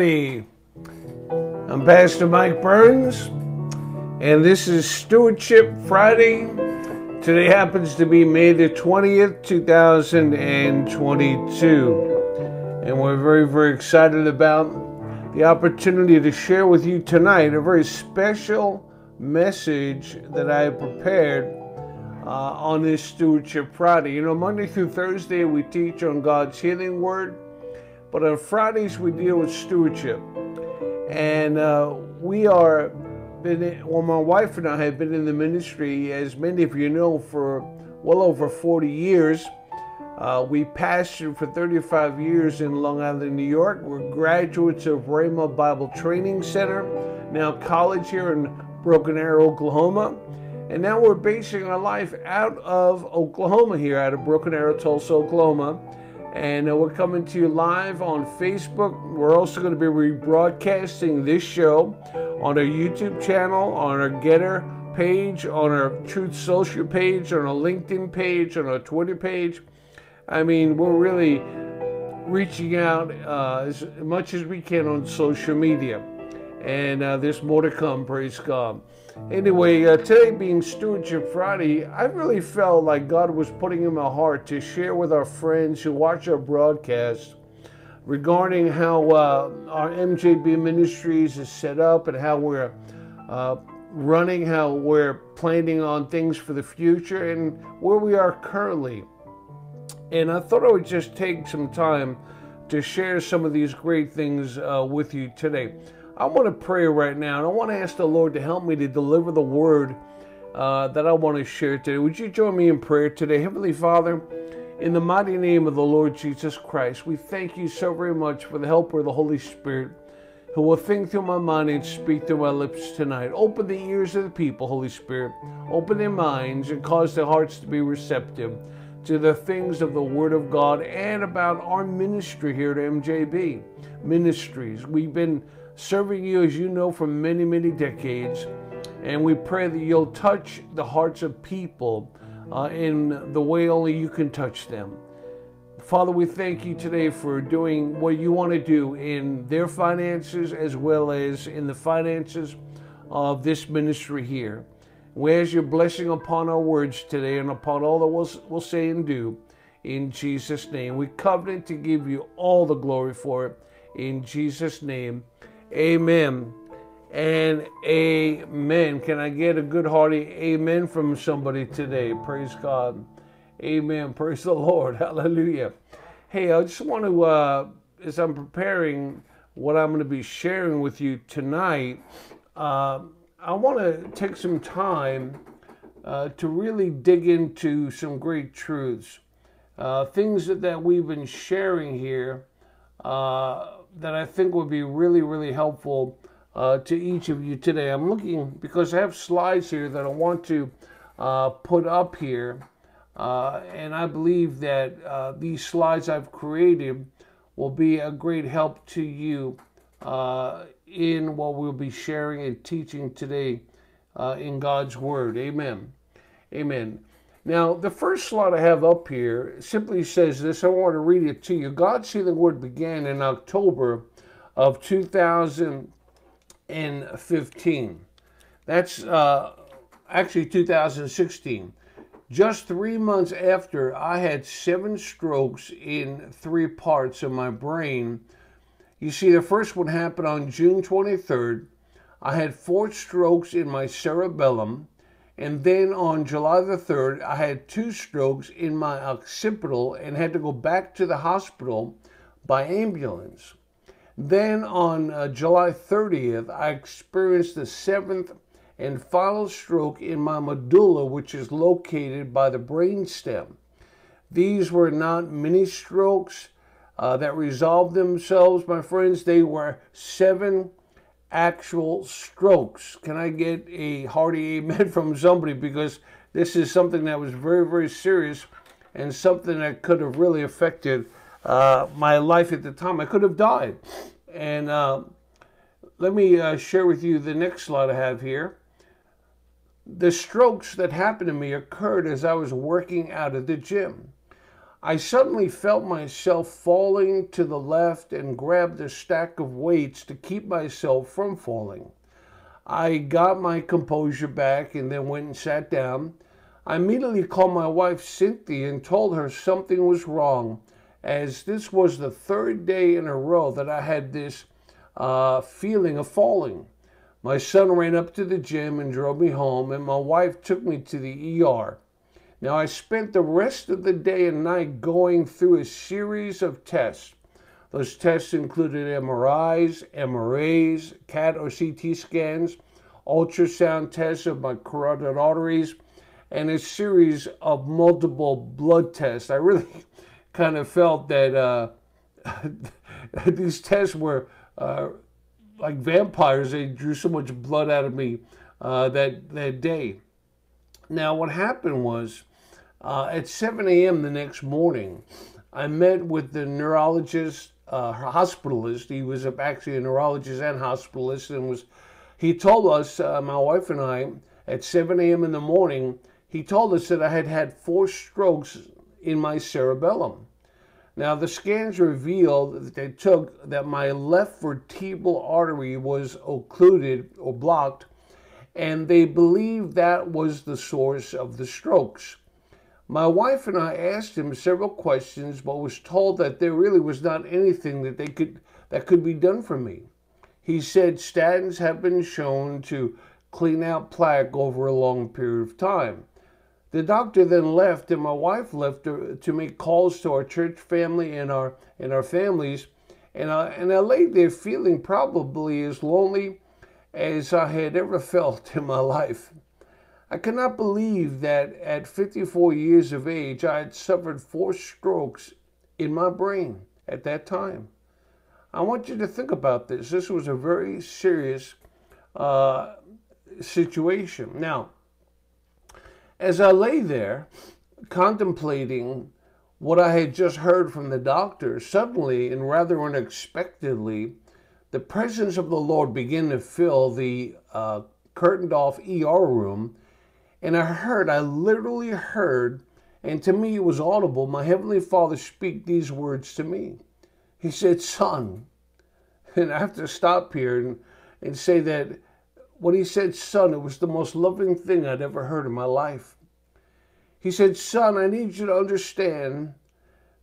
Everybody. I'm Pastor Mike Burns, and this is Stewardship Friday. Today happens to be May the 20th, 2022. And we're very, very excited about the opportunity to share with you tonight a very special message that I have prepared uh, on this Stewardship Friday. You know, Monday through Thursday, we teach on God's healing word. But on Fridays, we deal with stewardship. And uh, we are, been, well, my wife and I have been in the ministry, as many of you know, for well over 40 years. Uh, we pastored for 35 years in Long Island, New York. We're graduates of Rhema Bible Training Center, now college here in Broken Arrow, Oklahoma. And now we're basing our life out of Oklahoma here, out of Broken Arrow, Tulsa, Oklahoma. And uh, we're coming to you live on Facebook. We're also going to be rebroadcasting this show on our YouTube channel, on our Gettr page, on our Truth Social page, on our LinkedIn page, on our Twitter page. I mean, we're really reaching out uh, as much as we can on social media. And uh, there's more to come, praise God. Anyway, uh, today being Stewardship Friday, I really felt like God was putting in my heart to share with our friends who watch our broadcast regarding how uh, our MJB Ministries is set up and how we're uh, running, how we're planning on things for the future, and where we are currently. And I thought I would just take some time to share some of these great things uh, with you today. I want to pray right now, and I want to ask the Lord to help me to deliver the word uh, that I want to share today. Would you join me in prayer today? Heavenly Father, in the mighty name of the Lord Jesus Christ, we thank you so very much for the helper of the Holy Spirit who will think through my mind and speak through my lips tonight. Open the ears of the people, Holy Spirit. Open their minds and cause their hearts to be receptive to the things of the Word of God and about our ministry here at MJB Ministries. We've been serving you, as you know, for many, many decades. And we pray that you'll touch the hearts of people uh, in the way only you can touch them. Father, we thank you today for doing what you want to do in their finances as well as in the finances of this ministry here. We ask your blessing upon our words today and upon all that we'll, we'll say and do in Jesus' name. We covenant to give you all the glory for it in Jesus' name. Amen and amen. Can I get a good hearty amen from somebody today? Praise God. Amen. Praise the Lord. Hallelujah. Hey, I just want to, uh, as I'm preparing what I'm going to be sharing with you tonight, uh, I want to take some time uh, to really dig into some great truths. Uh, things that, that we've been sharing here uh, that I think would be really, really helpful uh, to each of you today. I'm looking because I have slides here that I want to uh, put up here, uh, and I believe that uh, these slides I've created will be a great help to you uh, in what we'll be sharing and teaching today uh, in God's Word. Amen. Amen. Now, the first slide I have up here simply says this. I want to read it to you. God's healing word began in October of 2015. That's uh, actually 2016. Just three months after I had seven strokes in three parts of my brain. You see, the first one happened on June 23rd. I had four strokes in my cerebellum and then on July the 3rd, I had two strokes in my occipital and had to go back to the hospital by ambulance. Then on uh, July 30th, I experienced the seventh and final stroke in my medulla, which is located by the brain stem. These were not mini strokes uh, that resolved themselves, my friends. They were seven actual strokes. Can I get a hearty amen from somebody? Because this is something that was very, very serious and something that could have really affected uh, my life at the time. I could have died. And uh, let me uh, share with you the next slide I have here. The strokes that happened to me occurred as I was working out at the gym. I suddenly felt myself falling to the left and grabbed a stack of weights to keep myself from falling. I got my composure back and then went and sat down. I immediately called my wife Cynthia and told her something was wrong, as this was the third day in a row that I had this uh, feeling of falling. My son ran up to the gym and drove me home, and my wife took me to the ER. Now, I spent the rest of the day and night going through a series of tests. Those tests included MRIs, MRAs, CAT or CT scans, ultrasound tests of my carotid arteries, and a series of multiple blood tests. I really kind of felt that uh, these tests were uh, like vampires. They drew so much blood out of me uh, that that day. Now, what happened was uh, at 7 a.m. the next morning, I met with the neurologist, uh, hospitalist. He was actually a neurologist and hospitalist, and was he told us, uh, my wife and I, at 7 a.m. in the morning, he told us that I had had four strokes in my cerebellum. Now, the scans revealed that they took that my left vertebral artery was occluded or blocked, and they believed that was the source of the strokes. My wife and I asked him several questions, but was told that there really was not anything that they could that could be done for me. He said statins have been shown to clean out plaque over a long period of time. The doctor then left, and my wife left to, to make calls to our church family and our and our families. And I, and I lay there feeling probably as lonely as I had ever felt in my life. I cannot believe that at 54 years of age, I had suffered four strokes in my brain at that time. I want you to think about this. This was a very serious uh, situation. Now, as I lay there contemplating what I had just heard from the doctor, suddenly and rather unexpectedly, the presence of the Lord began to fill the uh, curtained off ER room. And I heard, I literally heard, and to me it was audible, my Heavenly Father speak these words to me. He said, Son, and I have to stop here and, and say that when he said son, it was the most loving thing I'd ever heard in my life. He said, Son, I need you to understand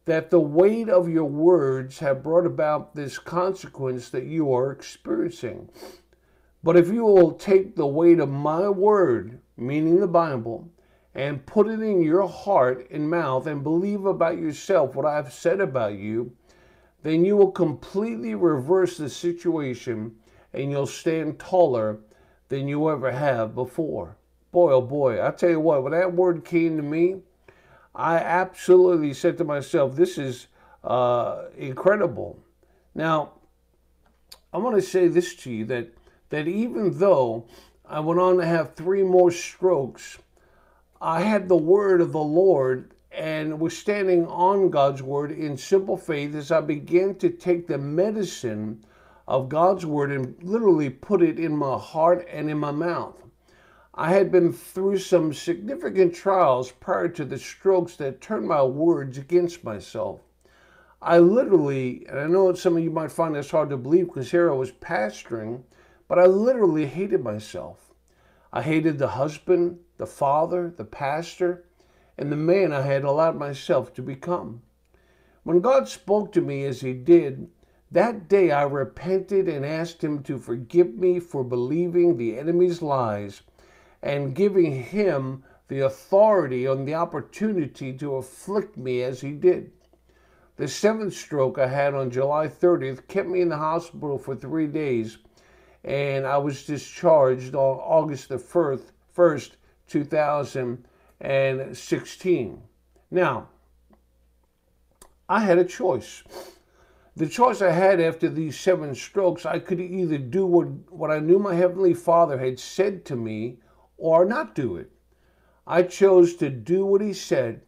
that the weight of your words have brought about this consequence that you are experiencing. But if you will take the weight of my word, meaning the Bible, and put it in your heart and mouth and believe about yourself what I've said about you, then you will completely reverse the situation and you'll stand taller than you ever have before. Boy, oh boy, I tell you what, when that word came to me, I absolutely said to myself, this is uh, incredible. Now, I want to say this to you that, that even though I went on to have three more strokes, I had the word of the Lord and was standing on God's word in simple faith as I began to take the medicine of God's word and literally put it in my heart and in my mouth. I had been through some significant trials prior to the strokes that turned my words against myself. I literally, and I know some of you might find this hard to believe because here I was pastoring, but I literally hated myself. I hated the husband, the father, the pastor, and the man I had allowed myself to become. When God spoke to me as He did, that day I repented and asked Him to forgive me for believing the enemy's lies and giving Him the authority and the opportunity to afflict me as He did. The seventh stroke I had on July 30th kept me in the hospital for three days, and I was discharged on August the 1st, 1st 2016. Now, I had a choice the choice I had after these seven strokes, I could either do what, what I knew my Heavenly Father had said to me or not do it. I chose to do what He said,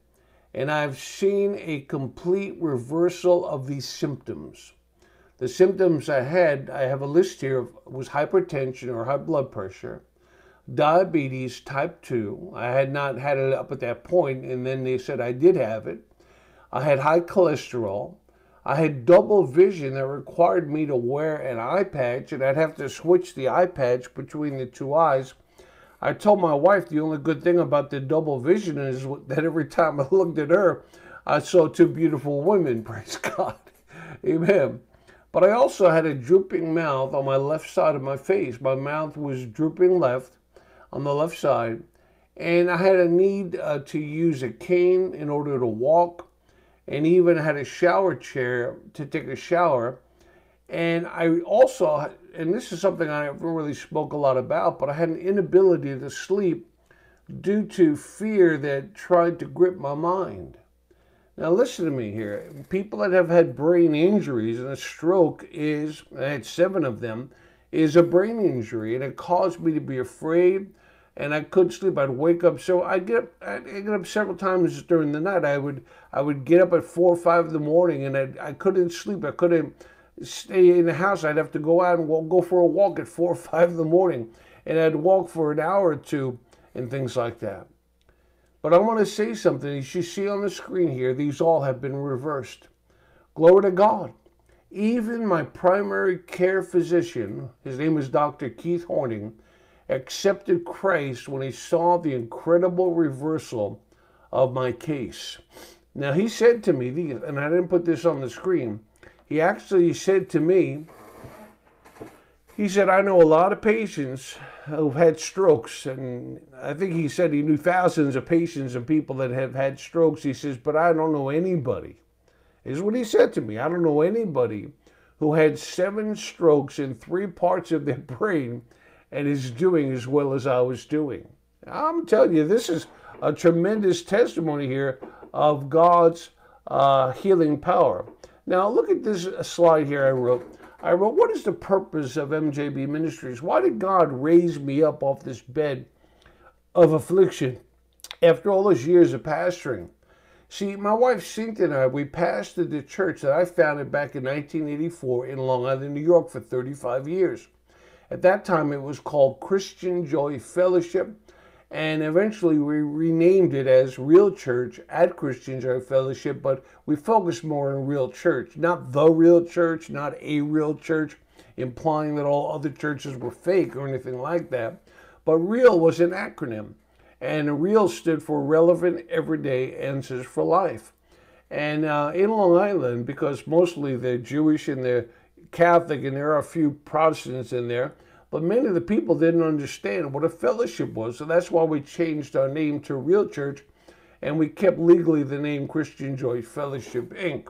and I've seen a complete reversal of these symptoms. The symptoms I had, I have a list here, of, was hypertension or high blood pressure, diabetes type 2. I had not had it up at that point, and then they said I did have it. I had high cholesterol. I had double vision that required me to wear an eye patch, and I'd have to switch the eye patch between the two eyes. I told my wife the only good thing about the double vision is that every time I looked at her, I saw two beautiful women. Praise God. Amen. But I also had a drooping mouth on my left side of my face. My mouth was drooping left on the left side. And I had a need uh, to use a cane in order to walk and even had a shower chair to take a shower. And I also, and this is something I never really spoke a lot about, but I had an inability to sleep due to fear that tried to grip my mind. Now, listen to me here. People that have had brain injuries, and a stroke is, I had seven of them, is a brain injury, and it caused me to be afraid, and I couldn't sleep. I'd wake up. So I get up, I get up several times during the night. I would, I would get up at four or five in the morning, and I, I couldn't sleep. I couldn't stay in the house. I'd have to go out and walk, go for a walk at four or five in the morning, and I'd walk for an hour or two, and things like that. But I want to say something. As you see on the screen here, these all have been reversed. Glory to God. Even my primary care physician, his name is Dr. Keith Horning, accepted Christ when he saw the incredible reversal of my case. Now, he said to me, and I didn't put this on the screen, he actually said to me, he said, I know a lot of patients who've had strokes, and I think he said he knew thousands of patients and people that have had strokes. He says, but I don't know anybody. Is what he said to me. I don't know anybody who had seven strokes in three parts of their brain and is doing as well as I was doing. I'm telling you, this is a tremendous testimony here of God's uh, healing power. Now, look at this slide here I wrote. I wrote, What is the purpose of MJB Ministries? Why did God raise me up off this bed of affliction after all those years of pastoring? See, my wife Cynthia and I, we pastored the church that I founded back in 1984 in Long Island, New York for 35 years. At that time, it was called Christian Joy Fellowship and eventually we renamed it as Real Church at Christian Joy Fellowship, but we focused more on Real Church, not the real church, not a real church, implying that all other churches were fake or anything like that. But Real was an acronym, and Real stood for Relevant Everyday Answers for Life. And uh, in Long Island, because mostly they're Jewish and they're Catholic, and there are a few Protestants in there, but many of the people didn't understand what a fellowship was. So that's why we changed our name to Real Church and we kept legally the name Christian Joy Fellowship Inc.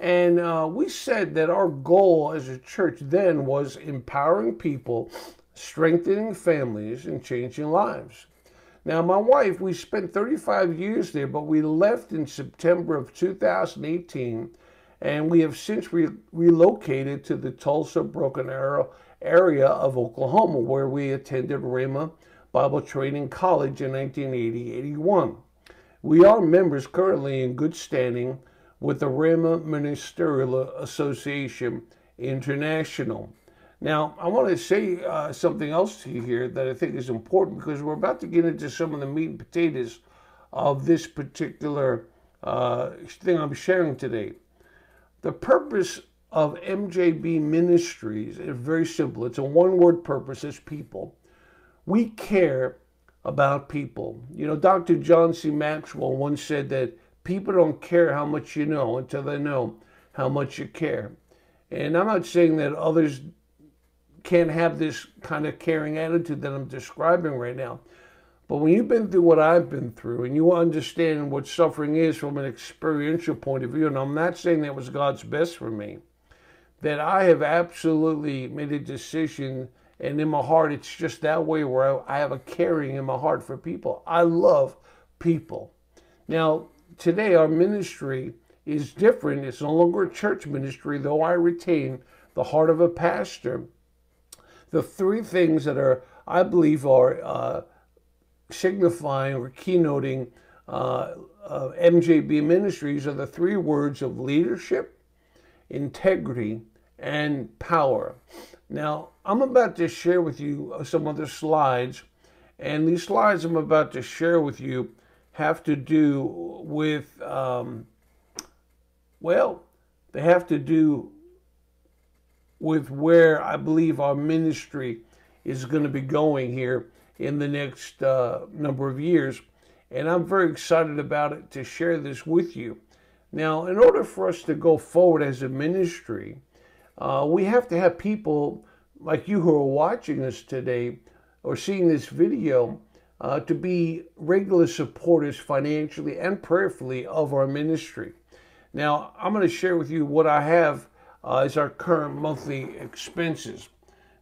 And uh, we said that our goal as a church then was empowering people, strengthening families, and changing lives. Now, my wife, we spent 35 years there, but we left in September of 2018, and we have since re- relocated to the Tulsa Broken Arrow area of Oklahoma, where we attended Rhema Bible Training College in 1980 81. We are members currently in good standing with the Rhema Ministerial Association International. Now, I want to say uh, something else to you here that I think is important because we're about to get into some of the meat and potatoes of this particular uh, thing I'm sharing today. The purpose of MJB Ministries is very simple. It's a one word purpose it's people. We care about people. You know, Dr. John C. Maxwell once said that people don't care how much you know until they know how much you care. And I'm not saying that others can't have this kind of caring attitude that I'm describing right now. But when you've been through what I've been through and you understand what suffering is from an experiential point of view, and I'm not saying that was God's best for me, that I have absolutely made a decision, and in my heart, it's just that way where I, have a caring in my heart for people. I love people. Now, today, our ministry is different. It's no longer a church ministry, though I retain the heart of a pastor. The three things that are, I believe, are uh, signifying or keynoting uh, uh, MJB Ministries are the three words of leadership, integrity, and power. Now, I'm about to share with you some other slides, and these slides I'm about to share with you have to do with um, Well, they have to do with where I believe our ministry is going to be going here in the next uh, number of years. And I'm very excited about it to share this with you. Now, in order for us to go forward as a ministry, uh, we have to have people like you who are watching us today or seeing this video uh, to be regular supporters financially and prayerfully of our ministry. Now, I'm going to share with you what I have uh, as our current monthly expenses.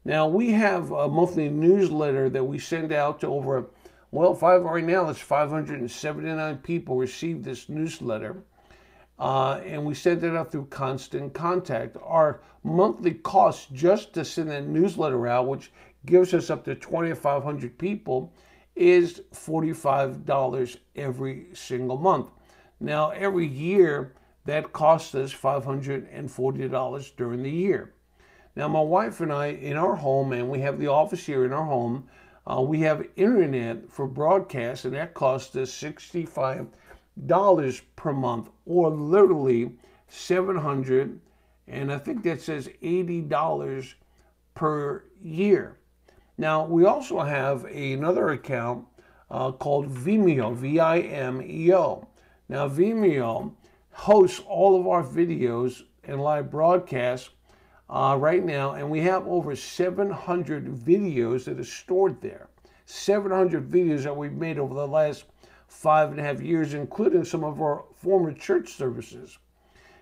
Now, we have a monthly newsletter that we send out to over, well, five right now, it's 579 people receive this newsletter. Uh, and we send it out through constant contact. Our monthly cost just to send that newsletter out, which gives us up to 2,500 people, is $45 every single month. Now, every year, that costs us $540 during the year. Now, my wife and I, in our home, and we have the office here in our home, uh, we have internet for broadcast, and that costs us $65 per month, or literally 700 and I think that says $80 per year. Now, we also have another account uh, called Vimeo, V I M E O. Now, Vimeo hosts all of our videos and live broadcasts uh, right now, and we have over 700 videos that are stored there. 700 videos that we've made over the last five and a half years, including some of our former church services.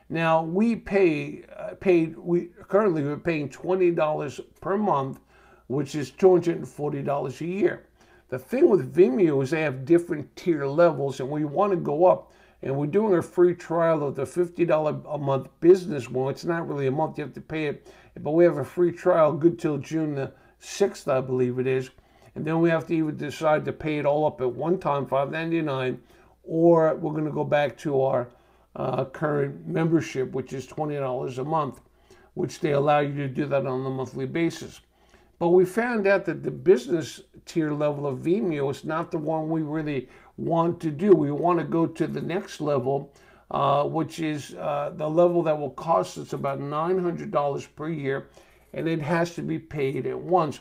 Now we pay uh, paid we currently we're paying twenty dollars per month, which is two hundred and forty dollars a year. The thing with Vimeo is they have different tier levels, and we want to go up. And we're doing a free trial of the fifty dollar a month business one. It's not really a month; you have to pay it, but we have a free trial good till June the sixth, I believe it is. And then we have to either decide to pay it all up at one time, five ninety nine, or we're going to go back to our uh, current membership, which is $20 a month, which they allow you to do that on a monthly basis. But we found out that the business tier level of Vimeo is not the one we really want to do. We want to go to the next level, uh, which is uh, the level that will cost us about $900 per year, and it has to be paid at once.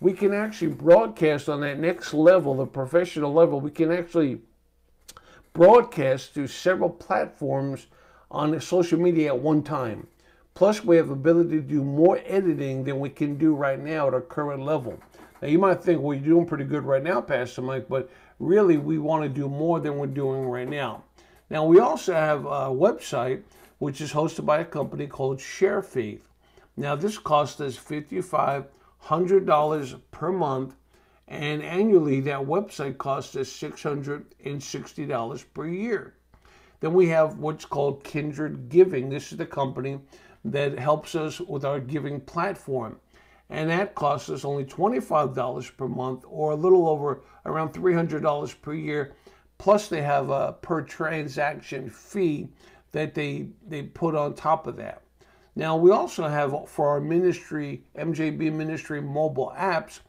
We can actually broadcast on that next level, the professional level. We can actually broadcast through several platforms on social media at one time. Plus, we have the ability to do more editing than we can do right now at our current level. Now, you might think, well, you're doing pretty good right now, Pastor Mike, but really, we want to do more than we're doing right now. Now, we also have a website which is hosted by a company called ShareFaith. Now, this cost us $5,500 per month and annually, that website costs us $660 per year. Then we have what's called Kindrid Giving. This is the company that helps us with our giving platform. And that costs us only $25 per month or a little over around $300 per year. Plus, they have a per transaction fee that they, they put on top of that. Now, we also have for our ministry, MJB Ministry mobile apps,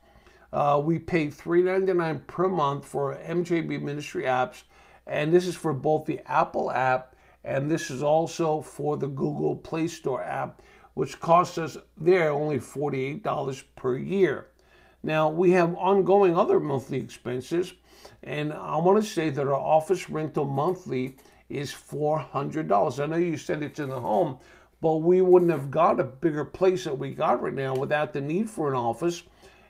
uh, we pay $3.99 per month for MJB Ministry apps, and this is for both the Apple app and this is also for the Google Play Store app, which costs us there only $48 per year. Now, we have ongoing other monthly expenses, and I want to say that our office rental monthly is $400. I know you said it's in the home, but we wouldn't have got a bigger place that we got right now without the need for an office.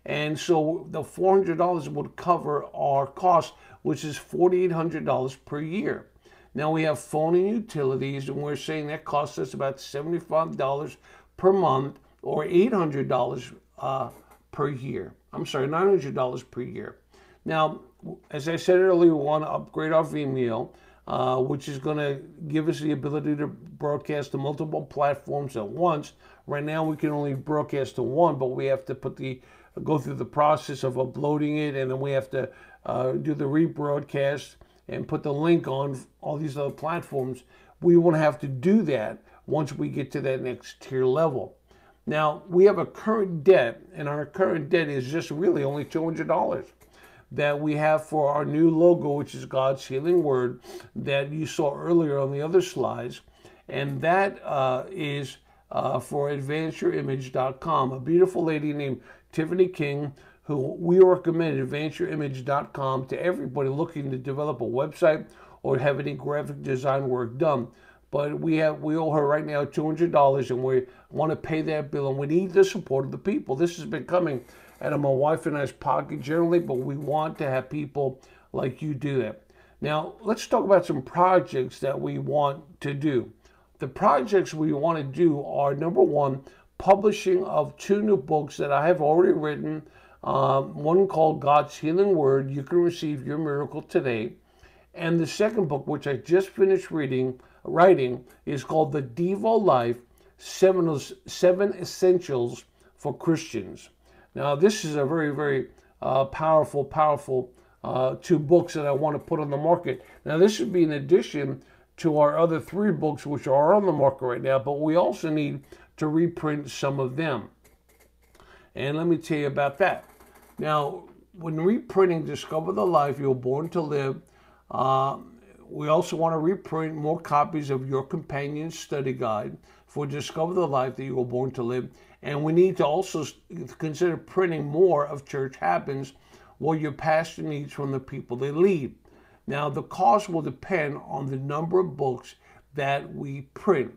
And so the $400 would cover our cost, which is $4,800 per year. Now we have phone and utilities, and we're saying that costs us about $75 per month or $800 uh, per year. I'm sorry, $900 per year. Now, as I said earlier, we want to upgrade our Vimeo, uh, which is going to give us the ability to broadcast to multiple platforms at once. Right now, we can only broadcast to one, but we have to put the go through the process of uploading it, and then we have to uh, do the rebroadcast and put the link on all these other platforms. We won't have to do that once we get to that next tier level. Now, we have a current debt, and our current debt is just really only $200 that we have for our new logo, which is God's Healing Word, that you saw earlier on the other slides. and that uh, is uh, for advanceyourimage.com. A beautiful lady named Tiffany King, who we recommend advanceyourimage.com to everybody looking to develop a website or have any graphic design work done. But we have we owe her right now two hundred dollars, and we want to pay that bill, and we need the support of the people. This has been coming out of my wife and I's pocket generally, but we want to have people like you do that. Now let's talk about some projects that we want to do. The projects we want to do are number one, publishing of two new books that I have already written. Um, one called God's Healing Word, You Can Receive Your Miracle Today. And the second book, which I just finished reading, writing, is called The Devo Life Seven, Seven Essentials for Christians. Now, this is a very, very uh, powerful, powerful uh, two books that I want to put on the market. Now, this would be in addition to our other three books, which are on the market right now, but we also need to reprint some of them. And let me tell you about that. Now, when reprinting Discover the Life You Were Born to Live, uh, we also want to reprint more copies of your companion study guide for Discover the Life That You Were Born to Live. And we need to also consider printing more of Church Happens, what your pastor needs from the people they lead. Now, the cost will depend on the number of books that we print.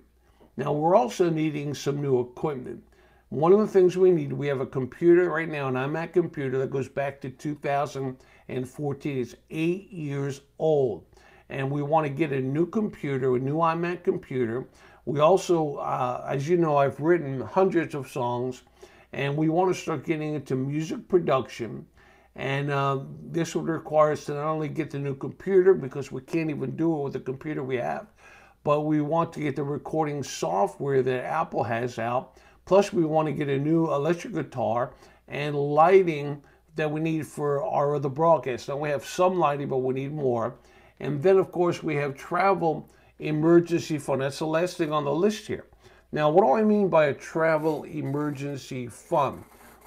Now, we're also needing some new equipment. One of the things we need, we have a computer right now, an iMac computer that goes back to 2014. It's eight years old. And we want to get a new computer, a new iMac computer. We also, uh, as you know, I've written hundreds of songs, and we want to start getting into music production. And uh, this would require us to not only get the new computer, because we can't even do it with the computer we have, but we want to get the recording software that Apple has out. Plus, we want to get a new electric guitar and lighting that we need for our other broadcasts. Now, we have some lighting, but we need more. And then, of course, we have travel emergency fund. That's the last thing on the list here. Now, what do I mean by a travel emergency fund?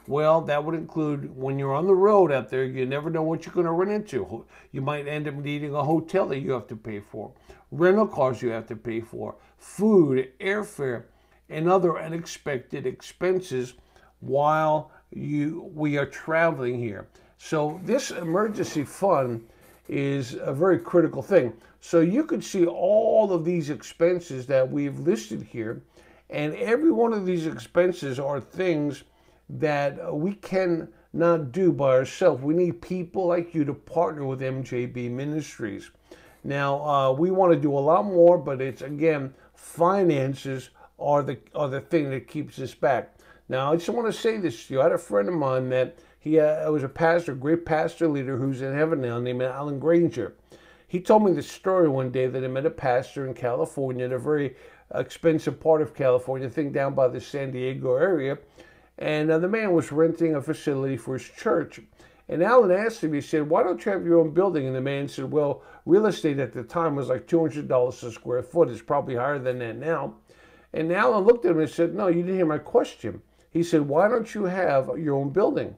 Well, that would include when you're on the road out there, you never know what you're going to run into. You might end up needing a hotel that you have to pay for, rental cars you have to pay for, food, airfare, and other unexpected expenses while you we are traveling here. So this emergency fund is a very critical thing. So you can see all of these expenses that we've listed here, and every one of these expenses are things that we can not do by ourselves. We need people like you to partner with MJB Ministries. Now, uh, we want to do a lot more, but it's again, finances are the are the thing that keeps us back. Now, I just want to say this to you. I had a friend of mine that he uh, was a pastor, great pastor leader who's in heaven now, named Alan Granger. He told me the story one day that he met a pastor in California, in a very expensive part of California, I think down by the San Diego area, and uh, the man was renting a facility for his church. And Alan asked him, he said, Why don't you have your own building? And the man said, Well, real estate at the time was like $200 a square foot. It's probably higher than that now. And Alan looked at him and said, No, you didn't hear my question. He said, Why don't you have your own building?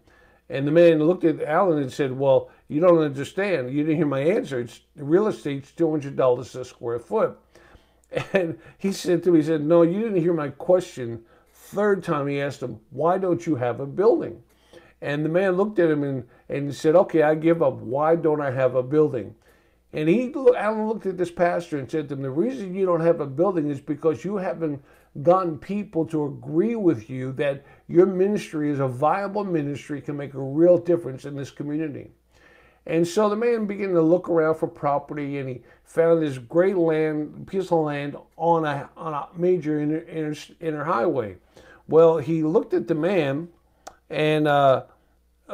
And the man looked at Alan and said, Well, you don't understand. You didn't hear my answer. It's real estate's $200 a square foot. And he said to me, He said, No, you didn't hear my question. Third time he asked him, Why don't you have a building? And the man looked at him and, and said, Okay, I give up. Why don't I have a building? And he, Alan looked at this pastor and said to him, The reason you don't have a building is because you haven't gotten people to agree with you that your ministry is a viable ministry, can make a real difference in this community. And so the man began to look around for property and he found this great land, piece of land on a, on a major inner, inner, inner highway. Well, he looked at the man and uh,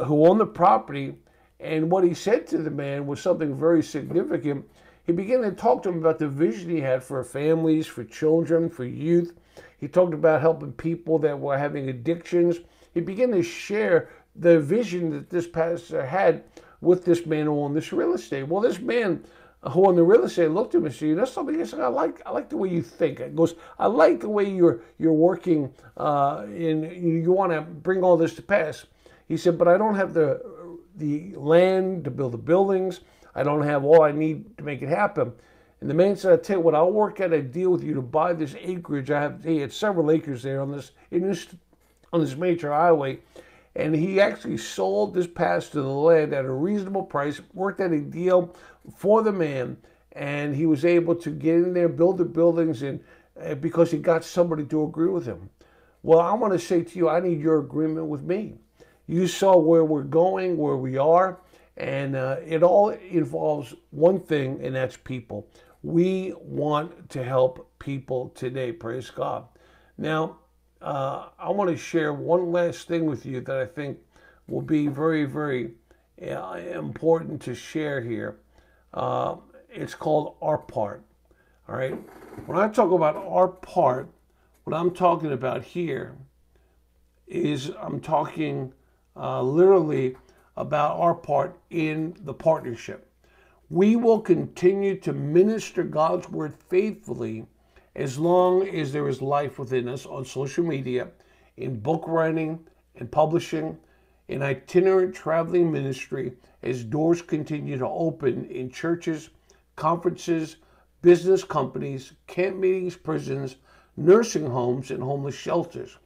who owned the property, and what he said to the man was something very significant. He began to talk to him about the vision he had for families, for children, for youth. He talked about helping people that were having addictions. He began to share the vision that this pastor had with this man who owned this real estate. Well, this man who owned the real estate looked at me and said, "You know something? I said, I like I like the way you think." It goes, "I like the way you're you're working, uh, and you want to bring all this to pass." He said, "But I don't have the the land to build the buildings. I don't have all I need to make it happen." And the man said, I tell you what, I'll work out a deal with you to buy this acreage. I have he had several acres there on this in this on this major highway. And he actually sold this pass to the land at a reasonable price, worked out a deal for the man, and he was able to get in there, build the buildings, and uh, because he got somebody to agree with him. Well, I want to say to you, I need your agreement with me. You saw where we're going, where we are, and uh, it all involves one thing, and that's people. We want to help people today, praise God. Now, uh, I want to share one last thing with you that I think will be very, very uh, important to share here. Uh, it's called our part. All right. When I talk about our part, what I'm talking about here is I'm talking uh, literally about our part in the partnership. We will continue to minister God's word faithfully as long as there is life within us on social media, in book writing and publishing, in itinerant traveling ministry, as doors continue to open in churches, conferences, business companies, camp meetings, prisons, nursing homes, and homeless shelters.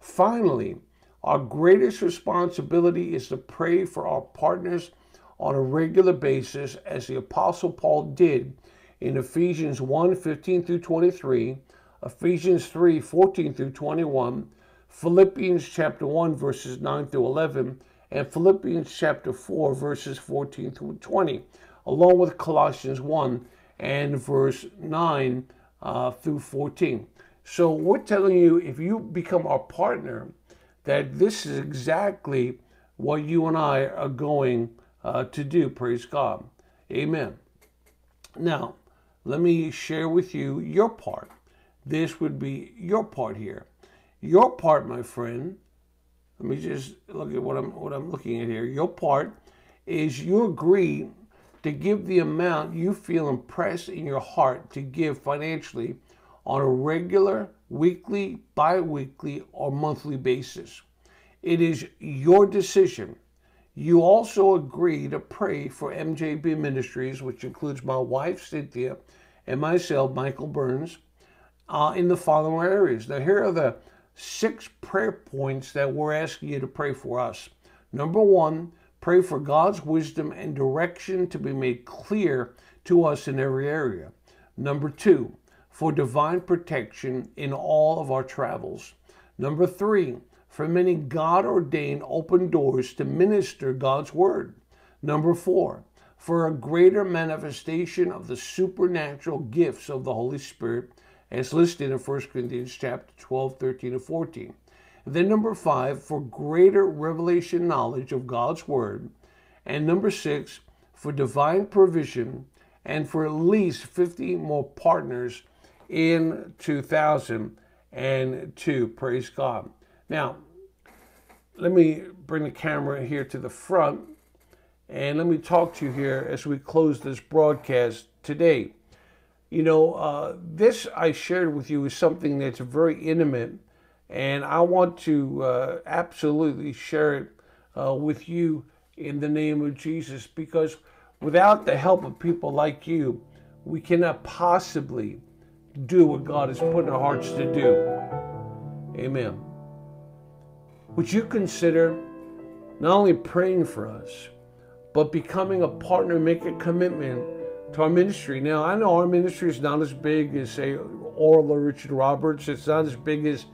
Finally, our greatest responsibility is to pray for our partners on a regular basis, as the Apostle Paul did in Ephesians 1 15 through 23, Ephesians 3 14 through 21, Philippians chapter 1 verses 9 through 11, and Philippians chapter 4 verses 14 through 20, along with Colossians 1 and verse 9 uh, through 14. So we're telling you if you become our partner, that this is exactly what you and I are going uh, to do. Praise God. Amen. Now, let me share with you your part. This would be your part here. Your part, my friend, let me just look at what I'm what I'm looking at here. Your part is you agree to give the amount you feel impressed in your heart to give financially on a regular, weekly, bi-weekly, or monthly basis. It is your decision. You also agree to pray for MJB Ministries, which includes my wife, Cynthia, and myself, Michael Burns, uh, in the following areas. Now, here are the six prayer points that we're asking you to pray for us. Number one, pray for God's wisdom and direction to be made clear to us in every area. Number two, for divine protection in all of our travels. Number three, for many God ordained open doors to minister God's word. Number four, for a greater manifestation of the supernatural gifts of the Holy Spirit, as listed in 1 Corinthians chapter 12, 13, and 14. And then number five, for greater revelation knowledge of God's word. And number six, for divine provision and for at least 50 more partners in 2002. Praise God. Now, let me bring the camera here to the front and let me talk to you here as we close this broadcast today. You know, uh, this I shared with you is something that's very intimate, and I want to uh, absolutely share it uh, with you in the name of Jesus because without the help of people like you, we cannot possibly do what God has put in our hearts to do. Amen. Would you consider not only praying for us, but becoming a partner, make a commitment to our ministry? Now, I know our ministry is not as big as, say, Oral or Richard Roberts. It's not as big as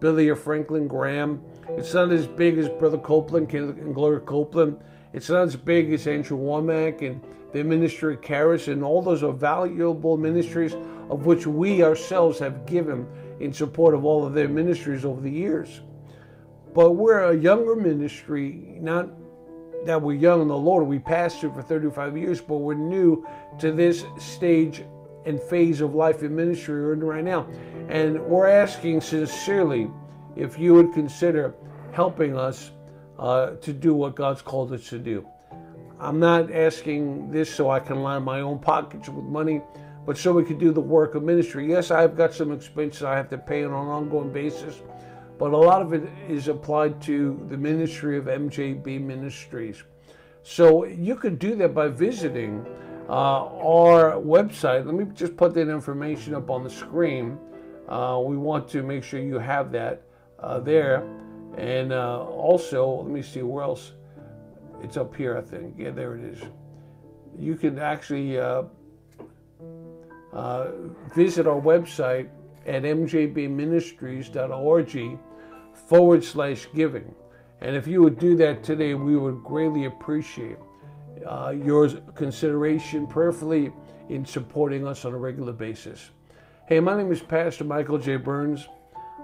Billy or Franklin Graham. It's not as big as Brother Copeland and Gloria Copeland. It's not as big as Andrew Wommack and the ministry of Charis, and all those are valuable ministries of which we ourselves have given in support of all of their ministries over the years. But we're a younger ministry, not that we're young in the Lord. We pastored for 35 years, but we're new to this stage and phase of life and ministry we're in right now. And we're asking sincerely if you would consider helping us uh, to do what God's called us to do. I'm not asking this so I can line my own pockets with money, but so we can do the work of ministry. Yes, I've got some expenses I have to pay on an ongoing basis but a lot of it is applied to the ministry of MJB Ministries. So you can do that by visiting Uh, our website, let me just put that information up on the screen. Uh, we want to make sure you have that uh, there. And uh, also, let me see where else. It's up here, I think. Yeah, there it is. You can actually uh, uh, visit our website at mjbministries.org forward slash giving. And if you would do that today, we would greatly appreciate uh, your consideration prayerfully in supporting us on a regular basis. Hey, my name is Pastor Michael J. Burns.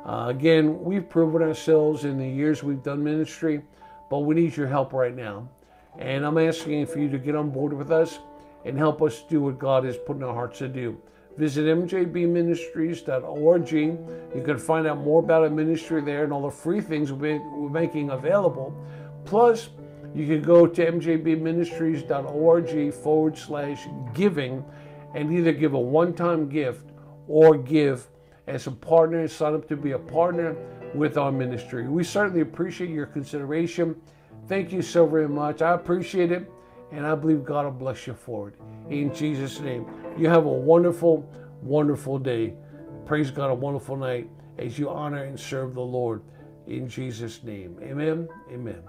Uh, again, we've proven ourselves in the years we've done ministry, but we need your help right now. And I'm asking for you to get on board with us and help us do what God has put in our hearts to do. Visit mjbministries.org. You can find out more about our ministry there and all the free things we're making available. Plus, you can go to mjbministries.org forward slash giving and either give a one time gift or give as a partner, sign up to be a partner with our ministry. We certainly appreciate your consideration. Thank you so very much. I appreciate it, and I believe God will bless you for it. In Jesus' name. You have a wonderful, wonderful day. Praise God, a wonderful night as you honor and serve the Lord. In Jesus' name. Amen. Amen.